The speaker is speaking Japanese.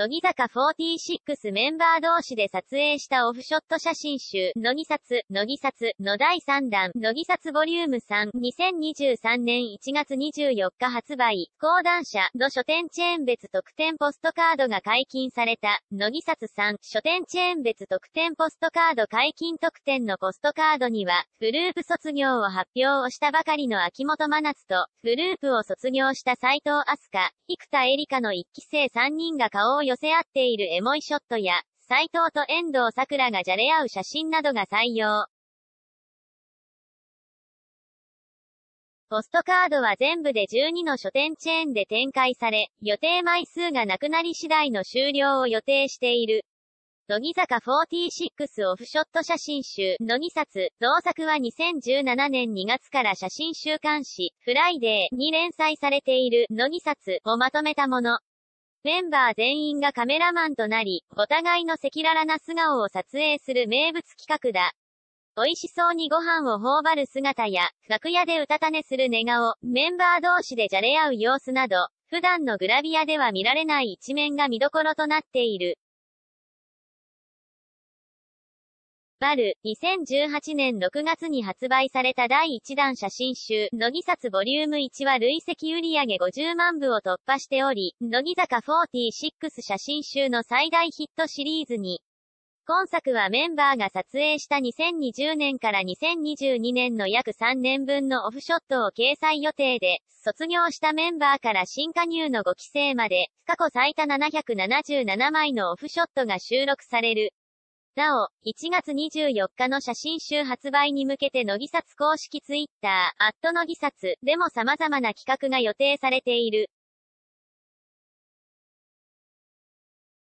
乃木坂46メンバー同士で撮影したオフショット写真集、乃木撮、乃木撮の第3弾、乃木撮ボリューム3、2023年1月24日発売、講談社の書店チェーン別特典ポストカードが解禁された、乃木撮3、書店チェーン別特典ポストカード解禁特典のポストカードには、グループ卒業を発表をしたばかりの秋元真夏と、グループを卒業した斎藤飛鳥、生田絵梨花の一期生3人が顔を寄せ合っているエモいショットや、斎藤と遠藤桜がじゃれ合う写真などが採用。ポストカードは全部で12の書店チェーンで展開され、予定枚数がなくなり次第の終了を予定している。乃木坂46オフショット写真集、乃木撮、同作は2017年2月から写真週刊誌、フライデーに連載されている、乃木撮をまとめたもの。メンバー全員がカメラマンとなり、お互いの赤裸々な素顔を撮影する名物企画だ。美味しそうにご飯を頬張る姿や、楽屋でうたた寝する寝顔、メンバー同士でじゃれ合う様子など、普段のグラビアでは見られない一面が見どころとなっている。バル、2018年6月に発売された第1弾写真集、乃木札ボリューム1は累積売上50万部を突破しており、乃木坂46写真集の最大ヒットシリーズに、今作はメンバーが撮影した2020年から2022年の約3年分のオフショットを掲載予定で、卒業したメンバーから新加入の5期生まで、過去最多777枚のオフショットが収録される。なお、1月24日の写真集発売に向けて乃木札公式ツイッター、アット乃木札でも様々な企画が予定されている。